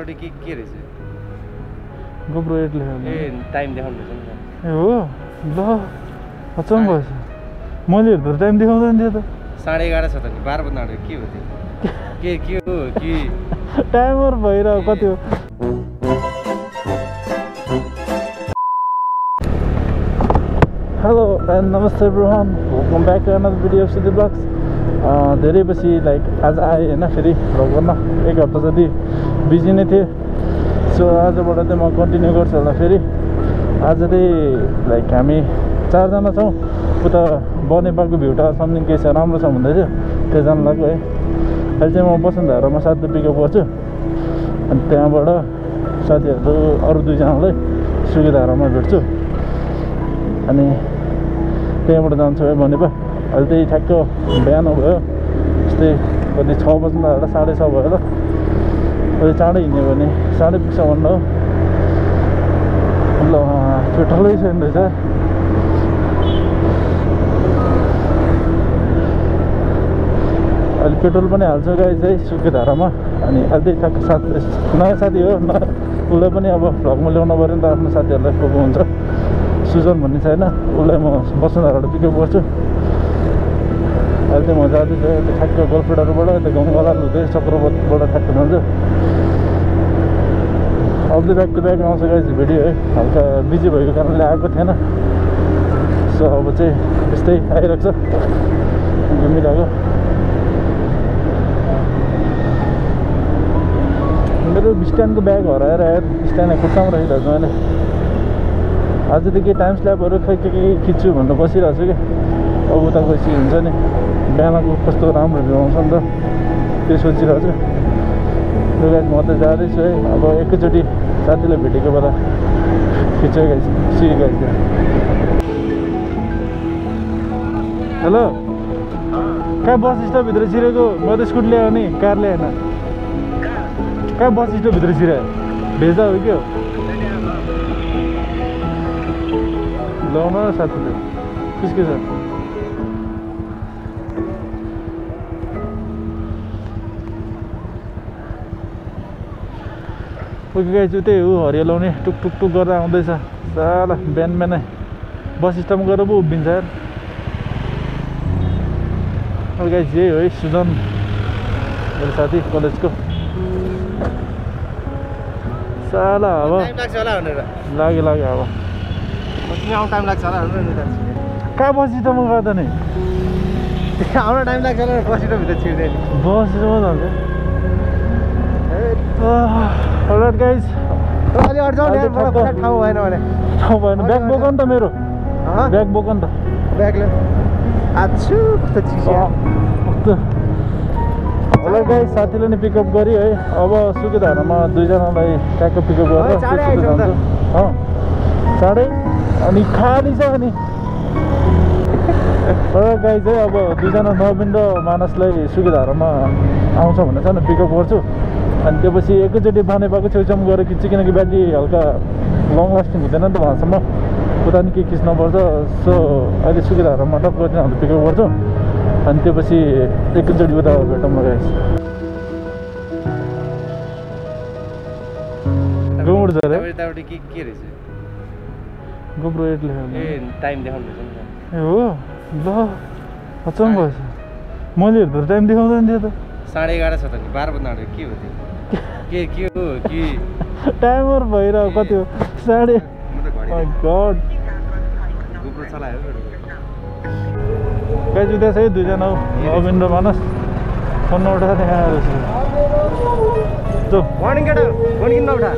यतापट्टि के के रहेछ गोप्रो एट ए टाइम देखाउनु ए हो ल अचम्म भएछ मैले हेर्दा टाइम देखाउँदैन थियो त साढे एघार छ त नि बाह्र बज्न आँट्यो के हो त्यो के के हो कि टाइमर भइरह कति हो हेलो एन्ड नमस्ते ब्रोहन welcome back to another video of city blogs धेरै पछि लाइक आज आएँ होइन फेरि भ्लग गर्न एक हप्ता जति बिजी नै थिएँ। सो आजबाट चाहिँ म कन्टिन्यू गर्छु होला फेरि। आज चाहिँ लाइक हामी चारजना छौँ। उता बनेपाको भ्युटा समथिङ केही छ राम्रो छ भन्दै थियो त्यो जानु लाग्यो है। अहिले चाहिँ म बसन्तधारामा साथी पिकअप गर्छु। अनि त्यहाँबाट साथीहरू अरू दुईजनालाई सुकिधारामा भेट्छु। अनि त्यहाँबाट जान्छु है भनेको। अहिले त्यही ठ्याक्क बिहान भयो। यस्तै कति छ बज्नु साढे छ भयो ल अहिले चाँडै हिँड्यो भने चाँडै पुग्छ भन्नु हो ल पेट्रोलै छैन रहेछ अहिले पेट्रोल पनि हाल्छु गाई चाहिँ सुकेधारामा अनि अहिले ठ्याक्क साथी नयाँ साथी हो न उसलाई पनि अब भ्लगमा ल्याउनु पऱ्यो नि त आफ्नो साथीहरूलाई को हुन्छ सुजन भन्ने छ होइन उसलाई म बसुन्धाराबाट पिकअप गर्छु अहिले चाहिँ म जाँदैछु त्यो ठ्याक्क गलपेटाहरूबाट यता गाउँवाला हुँदै चक्रपथबाट ठ्याक्क जान्छु चाहिँ ब्याक टु ब्याक आउँछ गाइज भिडियो है हल्का बिजी भएको कारणले आएको थिएन। सो अब चाहिँ यस्तै आइरहेको छ। घुमिरहेको मेरो स्ट्यान्डको ब्याग हराएर आएर स्ट्यान्ड खुट्टामा राखिरहेको छु मैले आज त के टाइम स्ल्यापहरू खै के के खिच्छु भनेर बसिरहेको छु कि? अब उता गएपछि हुन्छ नि। बिहानको कस्तो राम्रो भ्यू आउँछ नि त। त्यो सोचिरहेको छु गाइज म त जाँदैछु है। अब एकैचोटि साथीलाई भेटेको बेला खिच्यो गाइज सी गाइज हेलो कहाँ बस स्टपभित्र छिरेको? म त स्कुटी ल्यायो नि कार ल्याएन। कहाँ बस स्टपभित्र छिरायो भेजा हो क्या न साथीले। किसके छ पुगेको त्यही हो हरियो लाउने टुक टुक टुक गरेर आउँदैछ। साला बिहान बिहानै बस स्टपमा गएर पो उभिन्छ यार। गाई यही हो है सुजन। मेरो साथी कलेजको। साला अब। लाग्यो लाग्यो अब। टाइम लाग्छ होला त। कहाँ बस स्टपमा गर्दा नि? आउन टाइम लाग्छ होला बसिटो भित्र जान्छ गाइज अलि नि बस्ने ठाउँ भएन भने। ठाउँ भएन। ब्याग बोक नि त मेरो। ब्याग बोक नि त। ब्यागले आछु कस्तो चिसो। कस्तो होला गाई साथीले नि पिकअप गऱ्यो है। अब सुकिधारामा दुईजनालाई ट्याक्क पिकअप गरेर चाँडै अनि खाली छ अनि। तर गाई चाहिँ अब दुईजना नवीन र मानसलाई सुकिधारामा आउँछ भने चाहिँ पिकअप गर्छु। अनि त्यसपछि एकैचोटि बानेपाको छेउछाउमा गएर खिच्छु किनकि ब्याट्री हल्का लङ लास्टिङ हुँदैन नि त वहाँसम्म। उता नि के खिच्नुपर्छ सो अहिले सुकिधारामा टक्क चाहिँ पिकअप गर्छु। अनि त्यसपछि एकैचोटि उता भेटौँ लगाएछ गाउँबाट के के रहेछ? गोप्रो एट टाइम देखाउनु ए हो? ल अचम्म भएछ। मैले हेर्दा टाइम देखाउँदैन थियो त। साढे एघार छ त नि बाह्र बज्न आँट्यो के हो त्यो? के के हो कि? टाइमर भइरह कति हो? साढे गड गोप्रो चलायो गाई जुत्या छ है दुईजना हो। अबिन र मानस। फोन उठा त्यहाँ जाऊ। मर्निङ केटा फोन किन्न उठा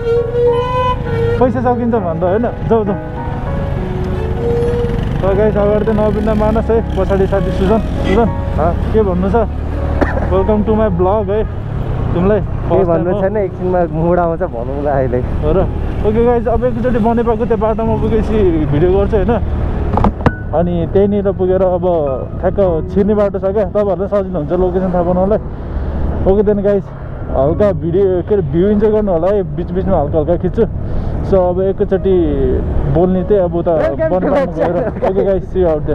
पैसा सकिन्छ भन्दा होइन? जाऊ त गाइस अगाडि चाहिँ नवीन र मानस है। पछाडि साथी सुजन सुजन के भन्नु छ? वेलकम टु माई ब्लग है तिमीलाई भन्नु। छैन एकछिनमा मुड आउँछ भनौँला अहिले। हो र? ओके गाइज अब एकचोटि बनेपाको त्यो बाटोमा पुगेपछि भिडियो गर्छु होइन? अनि त्यहीँनिर पुगेर अब ठ्याक्क छिर्ने बाटो छ क्या? तपाईँहरूलाई सजिलो हुन्छ लोकेसन थाहा बनाउनलाई ओके देन गाइज हल्का भिडियो के अरे भ्यू इन्जोय गर्नु होला है बिच बिचमा हल्का हल्का खिच्छु। सो अब एकैचोटि बोल्ने चाहिँ अब उता बनेपामा गएर. ओके गाइज सी आउट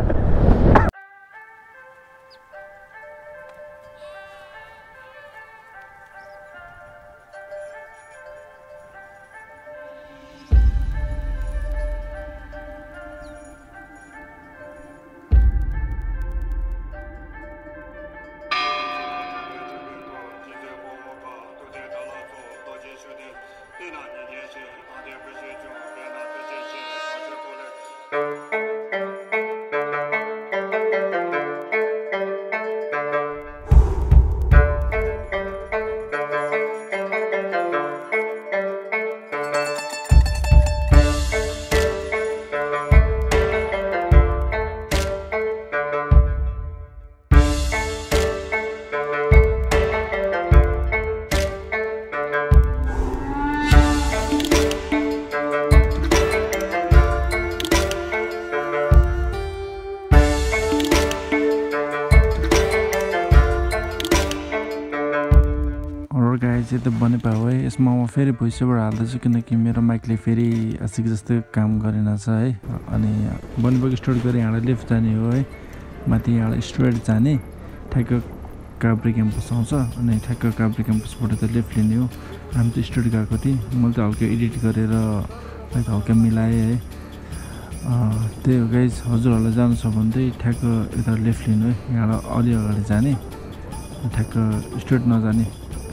फेरि भोइसबाट हाल्दैछु किनकि मेरो माइकले फेरि आशिक जस्तो काम गरेन छ है। अनि बनेपाको स्टार्ट गरेँ यहाँ लेफ्ट जाने हो है। माथि यहाँ स्ट्रेट जाने ठ्याक्क काभ्रे क्याम्पस आउँछ अनि ठ्याक्क काभ्रे क्याम्पसबाट त लेफ्ट लिने हो। हामी त स्टुडियो गएको थिएँ। मैले त हल्का एडिट गरेर हल्का मिलाएँ है। त्यही हो गाइज। हजुरहरूलाई जानु छ भने चाहिँ ठ्याक्क यता लेफ्ट लिनु है। यहाँबाट अलि अगाडि जाने ठ्याक्क स्ट्रेट नजाने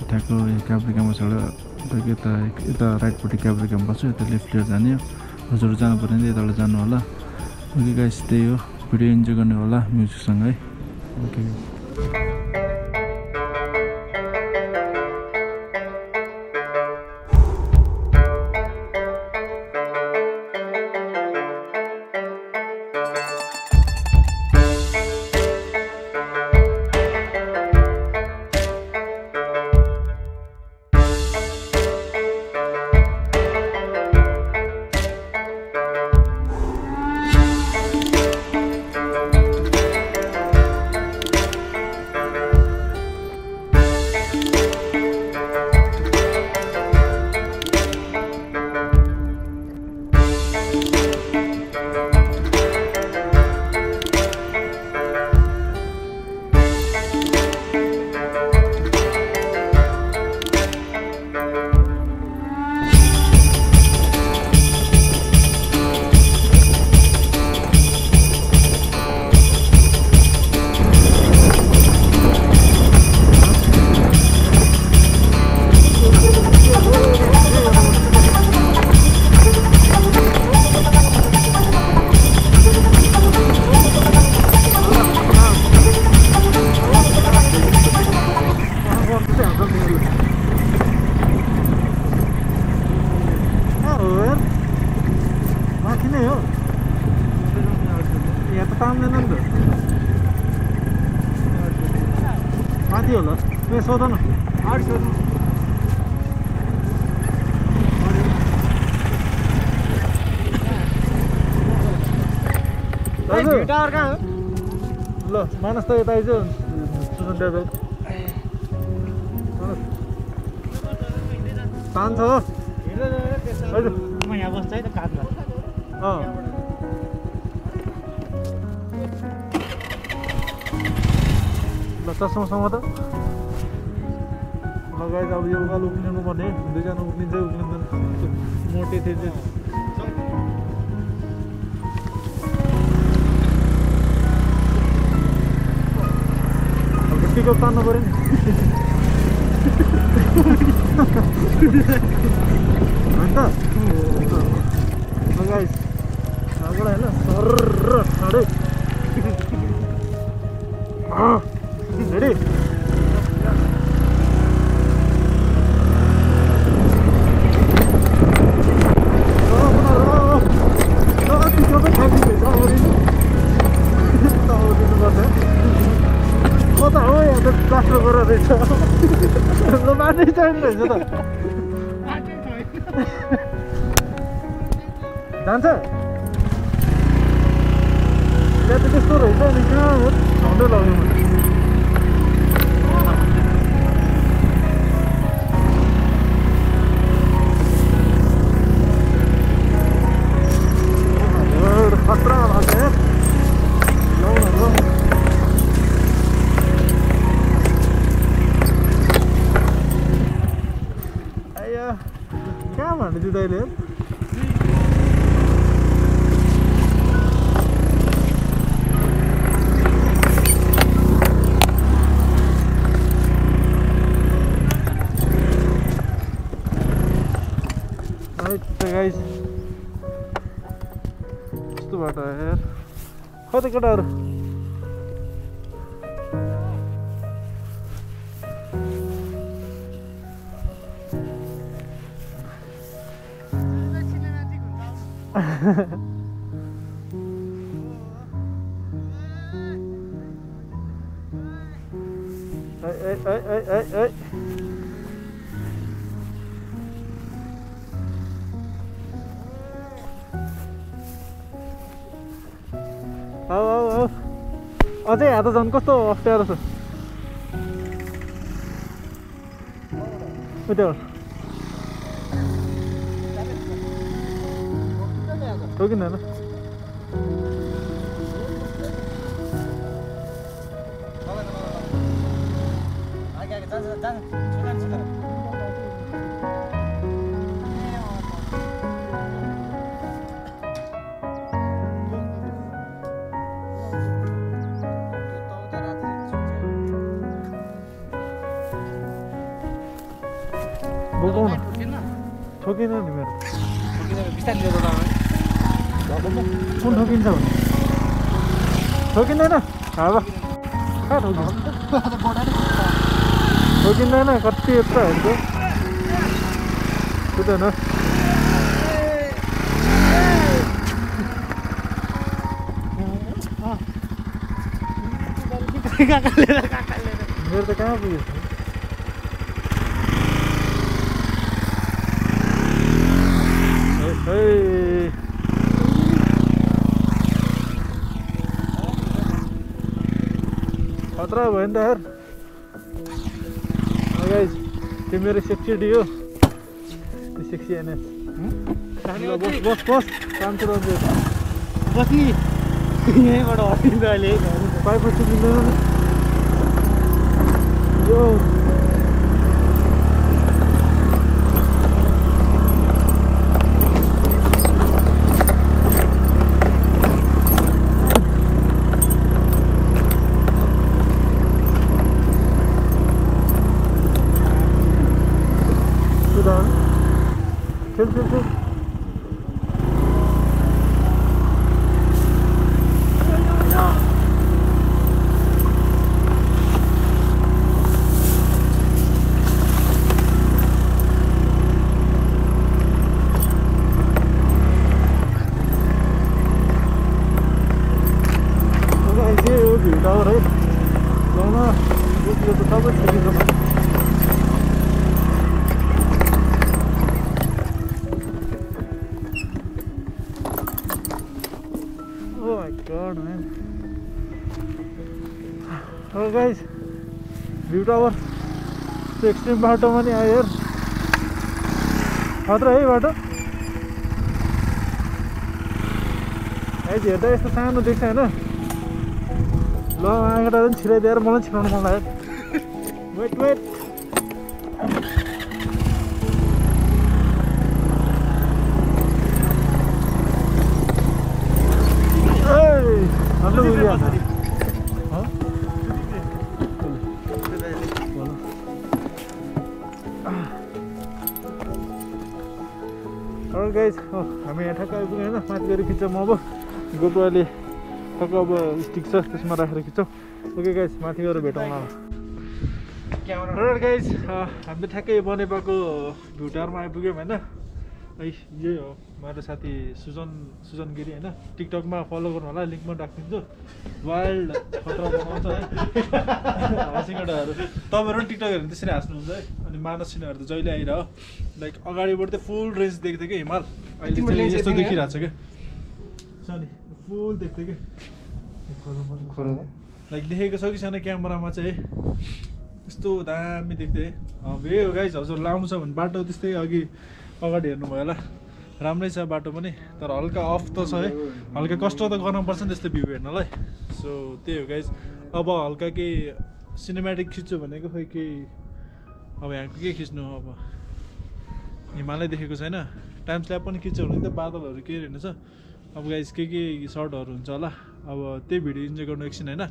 ठ्याक्क काभ्रे क्याम्पसबाट यता यता राइटपट्टि काभ्रे क्याम्पस छ यता लेफ्ट लिएर जाने हो। हजुरहरू जानु पऱ्यो भने यताबाट जानु होला। ओके गाइस त्यही हो। भिडियो इन्जोय गर्नु होला म्युजिकसँग। है ओके माथि होला ए सोध न। टावर कहाँ हो। ल मानस त यता आइज सुजन दाजु तान्छ हो यहाँ बस्छ है त काठमा अँ। ल चस्मासँग त। लगाएर अब यो उकालो उक्लिनु पर्ने दुईजना उक्लिन्छ उक्लिँदैन मोटे थियो चाहिँ टिकट तान्नु पऱ्यो नि? गाइस यहाँबाट होइन सर्र ठाडै त प्लास्टर गरेर रहेछ त जान्छ त्यहाँ त त्यस्तो रहेछ अनि कहाँ हो झन्डै लाग्यो गाइस कस्तो बाटो यार? केटाहरू? अझै हात झन् कस्तो अप्ठ्यारो छ उता ठोकिन होइन ठोकिन नि मेरो कुन ठोकिन्छ भने ठोकिँदैन हावा कहाँ ठोकिन्छ ठोकिँदैन कति बुझ्दैन। मेरो त कहाँ पुग्यो? Hey. खतरा भयो नि त यार गाइज त्यो मेरो सेक्सी डी हो सेक्सी एनएस बस बस बस काम चाहिँ रह्यो बस्ने यहीँबाट हटिन्छ अहिले पाइप चुकिँदैन नि यो अहिले यो भ्यू टावर है लाउन यो त सबै ठिकै छ Oh my god, man. Oh guys, view tower. त्यो एक्सट्रिम बाटोमा नि आयो यार खतरा है बाटो अहिले हेर्दा यस्तो सानो देख्छ होइन ल आँगडा पनि छिराइदिएर मलाई छिराउनु मन लाग्यो वेट वेट हामी यहाँ ठ्याक्क आइपुग्यौँ होइन माथि गएर अब गोप्रोले ठ्याक्क अब स्टिक छ त्यसमा राखेर खिच्छौँ। ओके गाइस माथि गएर भेटौँ guys, uh, हामीले ठ्याक्कै बनेपाको भ्यू टावरमा आइपुग्यौँ होइन? है यही हो। मेरो साथी सुजन सुजन गिरी होइन? टिकटकमा फलो गर्नु होला लिङ्क पनि राखिदिन्छु। वाइल्ड खतरा बनाउँछ है। हाँसिङडाहरू तपाईँहरू पनि टिकटक हेर्नु त्यसरी हाँस्नुहुन्छ है। अनि मानस सिन्हाहरू त जहिले आइरह। लाइक अगाडिबाट चाहिँ फुल रेन्ज देख्थ्यो कि हिमाल। अहिले यस्तो? देखिरहेको छ क्या। नि फुल देख्थ्यो कि? लाइक देखेको छ कि सानो क्यामेरामा चाहिँ? यस्तो दामी देख्थ्यो है यही हो गाइज हजुर लामो छ भने बाटो त्यस्तै अघि अगाडि हेर्नुभयो होला। राम्रै छ बाटो पनि तर हल्का अफ त छ है। हल्का कष्ट त गर्नुपर्छ नि त्यस्तो भ्यू हेर्नलाई। सो त्यही हो गाइज अब हल्का केही सिनेमेटिक खिच्छु भनेको खोइ केही अब यहाँको के खिच्नु अब? हिमालय देखेको छैन। टाइम स्ल्याप पनि खिच्यो भने त बादलहरू के रहेनछ अब गाइज के के सर्टहरू हुन्छ होला? अब त्यही भिडियो इन्जोय गर्नु एकछिन होइन?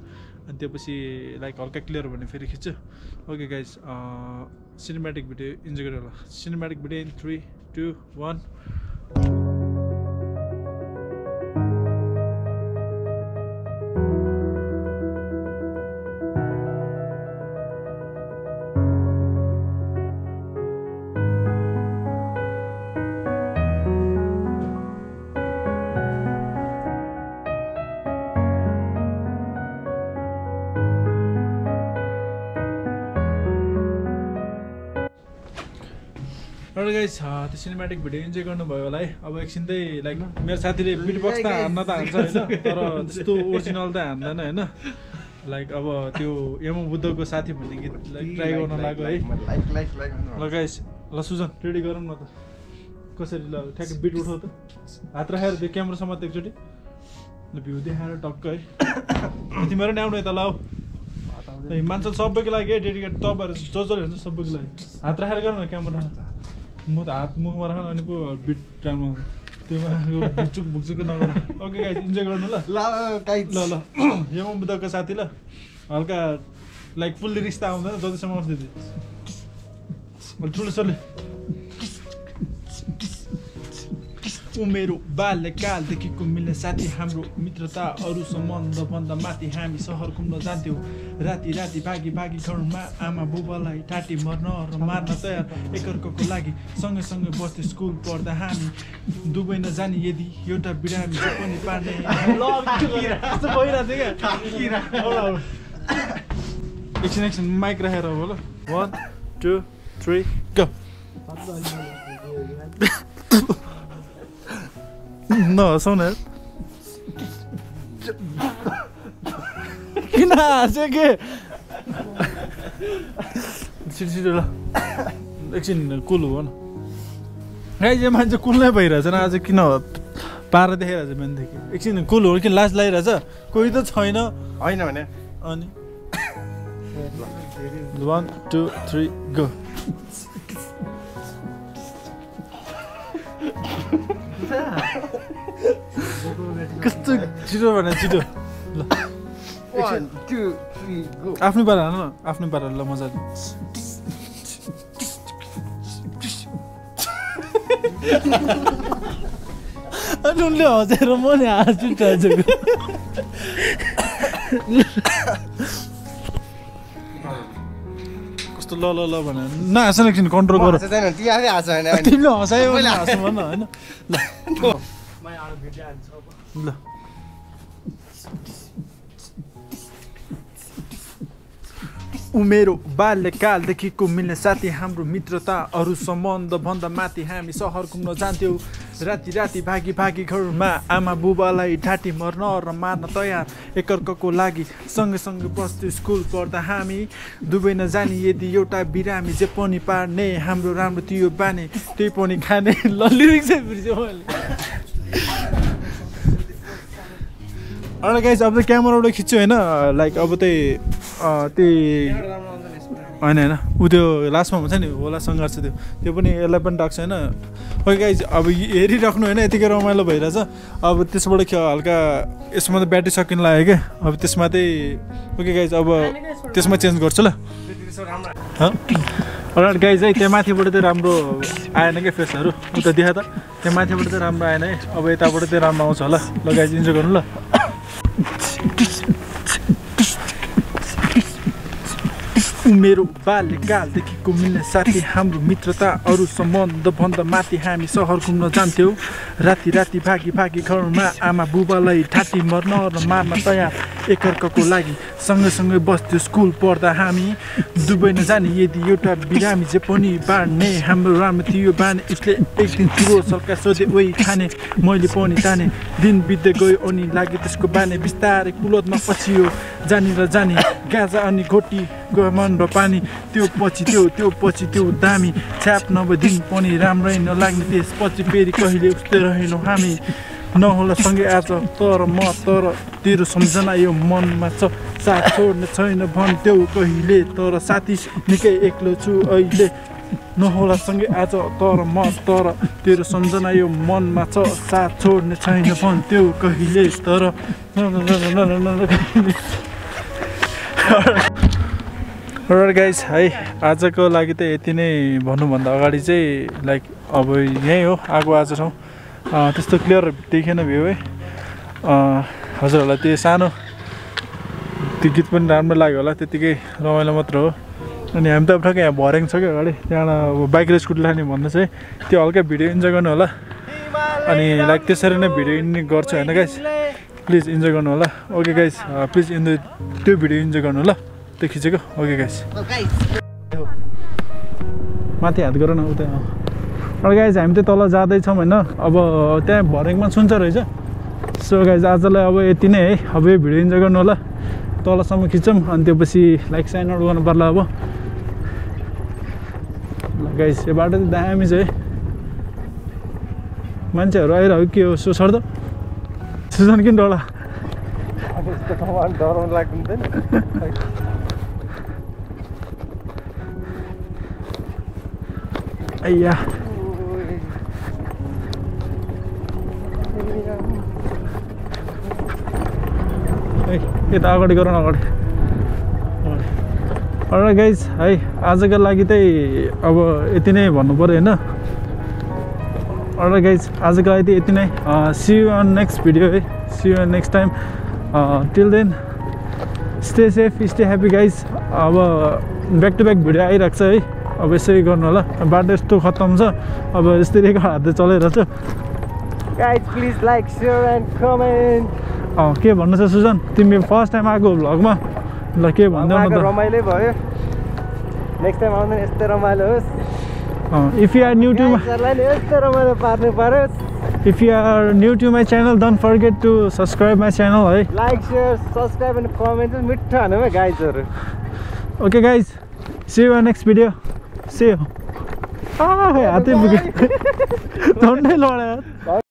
अनि त्यसपछि लाइक हल्का क्लियर भने फेरि खिच्छु। Okay guys cinematic video enjoy गरेर होला। Cinematic video in three two one cinematic video enjoy गर्नुभयो होला है। अब एकछिन चाहिँ लाइक मेरो साथीले बिट बक्स त हान्न त हान्छ होइन तर त्यस्तो ओरिजिनल त हान्दैन होइन। लाइक अब त्यो यम बुद्धको साथी भन्ने गीत लाइक ट्राई गर्न लाग्यो है। लाइक लाइक लाइक ल ल सुजन रेडी गरौँ न त। कसरी ल ठ्याक्कै बिट उठाउ त। हात राखेर त्यो क्यामेरा समात एकचोटि। ल भ्यू देखाएर टक्क है। तिमीहरू नि आउनु यता ल आऊ। ए, मान्छे सबैको लागि है डेडिकेट तपाईँहरू जो जसले हुन्छ सबैको लागि। हात राखेर गर न क्यामेरा म त हात मुखमा राख अनि पो बिट राम्रो त्योमा यो भुकचुक भुकचुक नगर ओके गाइस इन्जोय गर्नु ल। ल काइ ल ल। यम बुद्धको साथी ल। हल्का लाइक फुल्ली रिस्ता आउँदैन जतिसम्म आउँछ त्यति ठुलो छोले उमेरो बाल्यकालदेखिको मिल्ने साथी हाम्रो मित्रता अरू सम्बन्धभन्दा माथि हामी सहर घुम्न जान्थ्यौँ। राति राति भागी भागी घरमा आमा बुबालाई टाटी मर्न र मार्न तयार एकअर्काको लागि सँगै सँगै बस्थ्यो स्कुल पढ्दा हामी दुबई नजाने यदि एउटा बिरामी पनि पार्ने एकछिन एकछिन माइक राखेर हो ल वान टू थ्री गो नहसाउ न किन हाँस्यो के छिटो छिटो ल एकछिन कुल हो न गाई मान्छे कुल नै भइरहेछ न आज किन पारा देखाइरहेछ बिहानदेखि एकछिन कुल हो कि लाज लगाइरहेछ कोही त छैन होइन भने अनि वान टू थ्री गो कस्तो छिटो भने छिटो। ल। आफ्नै पारा हाल्नु न आफ्नै पारा ल मजाले अनि उनले हँसेर म नि हाँसु टाँचेको कस्तो ल ल ल भने नहाँस न एकछिन कन्ट्रोल गर। हाँस तिमीले हँसायो हाँस्नु भन होइन? ल। ल उमेरो बाल्यकालदेखिको मिल्ने साथी हाम्रो मित्रता अरू सम्बन्धभन्दा माथि हामी सहर घुम्न जान्थ्यौँ राति राति भागी भागी घरमा आमा बुबालाई ठाटी मर्न र मार्न तयार एकअर्काको लागि सँगै सँगै बस्थ्यो स्कुल पढ्दा हामी दुबई नजाने यदि एउटा बिरामी जे पनि पार्ने हाम्रो राम्रो थियो बानी त्यही पनि खाने ल अन्त गाइस अब त क्यामेराबाट खिच्छु होइन लाइक अब त्यही त्यही होइन होइन। ऊ त्यो लास्टमा हुन्छ नि होला सङ्घर्ष त्यो त्यो पनि यसलाई पनि टाक्छ होइन। ओके गाइज अब हेरिराख्नु होइन यतिकै रमाइलो भइरहेछ। अब त्यसबाट हल्का यसमा त ब्याट्री सकिन लाग्यो क्या। अब त्यसमा चाहिँ ओके गाइज अब त्यसमा चेन्ज गर्छु ल। अलराइट गाइज है त्यहाँ माथिबाट चाहिँ राम्रो आएन क्या फेसहरू? उता देखा त। त्यहाँ माथिबाट चाहिँ राम्रो आएन है। अब यताबाट चाहिँ राम्रो आउँछ होला। ल गाइज इन्जोय गर्नु ल। मेरो बाल्यकालदेखिको मिल्ने साथी हाम्रो मित्रता अरू सम्बन्धभन्दा माथि हामी सहर घुम्न जान्थ्यौँ। राति राति भागी भागी घरमा आमा बुबालाई ठाटी मर्न र मार्न तयार एकअर्काको लागि सँगै सँगै बस्थ्यो स्कुल पढ्दा हामी। दुबई नजाने यदि एउटा बिरामी जे पनि बाँड्ने हाम्रो राम्रो थियो बाँड्ने उसले एक दिन ठुलो सरकार सोधे ओइ खाने मैले पनि ताने दिन बित्दै गयो अनि लाग्यो त्यसको बाने बिस्तारै कुलतमा पछियो जानी र जाने गाजा अनि घोटी गमन र पानी त्यो पछि त्यो त्यो पछि त्यो दामी छ्याप नभए दिन पनि राम्रै नलाग्ने त्यसपछि फेरि कहिले उस्तै रहेनौँ हामी नहोला सँगै आज तर म तर तेरो सम्झना यो मनमा छ साथ छोड्ने छैन भन्थ्यौ कहिले तर साथी निकै एक्लो छु अहिले नहोला सँगै आज तर म तर तेरो सम्झना यो मनमा छ साथ छोड्ने छैन भन्थ्यौ कहिले तर गाइस है आजको लागि त यति नै भन्नुभन्दा अगाडि चाहिँ लाइक अब यहीँ हो आगो आज अँ, त्यस्तो क्लियर देखेन भ्यू है। हजुरहरूलाई त्यो सानो त्यो गीत पनि राम्रो लाग्यो होला त्यतिकै रमाइलो मात्र हो। अनि हामी त अब ठ्याक्कै यहाँ भर्याङ छ क्या अगाडि। त्यहाँबाट अब बाइक र स्कुटी लाने भन्दा चाहिँ त्यो हल्का भिडियो इन्जोय गर्नु होला। अनि लाइक त्यसरी नै भिडियो इन्डिङ गर्छु होइन गाइस प्लिज इन्जोय गर्नु होला। ओके गाइस प्लिज इन्जोय त्यो भिडियो इन्जोय गर्नु ल त्यो खिचेको ओके गाइस माथि हात गर न उता अरू गाइज हामी चाहिँ तल जाँदैछौँ होइन। अब त्यहाँ भरेङमा सुन्छ रहेछ। सो गाइज आजलाई अब यति नै है। अब यो भिडियो इन्जोय गर्नु होला। तलसम्म खिच्छौँ अनि त्यो पछि लाइक साइन आउट गर्नु पर्ला अब। ल गाइस यो बाटो चाहिँ दामी छ है। मान्छेहरू आइरह्यो के हो? सो सर्द सुजन किन डोला अಯ್या है यता अगाडि गरौँ अगाडि अगाडि गाइज है आजको लागि चाहिँ अब यति नै भन्नु पऱ्यो होइन अरू गाइज आजको लागि चाहिँ यति नै see you on next video है see you on next time till then stay safe stay happy guys अब ब्याक टु ब्याक भिडियो आइरहेको छ है अब यसै गर्नु होला। बाटो यस्तो खत्तम छ। अब यस्तै हातले एन्ड कमेन्ट अँ के भन्नु छ सुजन? तिमी फर्स्ट टाइम आएको भ्लगमा ल के त? रमाइलो भयो। नेक्स्ट टाइम आउँदैन यस्तै रमाइलो होस्। If you are new to यस्तो रमाइलो पार्नु परोस्। If you are new to my channel don't forget to subscribe my channel है। Like share subscribe and comment मिठो हाल्नु है गाइजहरू okay guys see you next video see you हातै पुग्यो झन्डै लड्यो